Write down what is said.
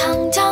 长江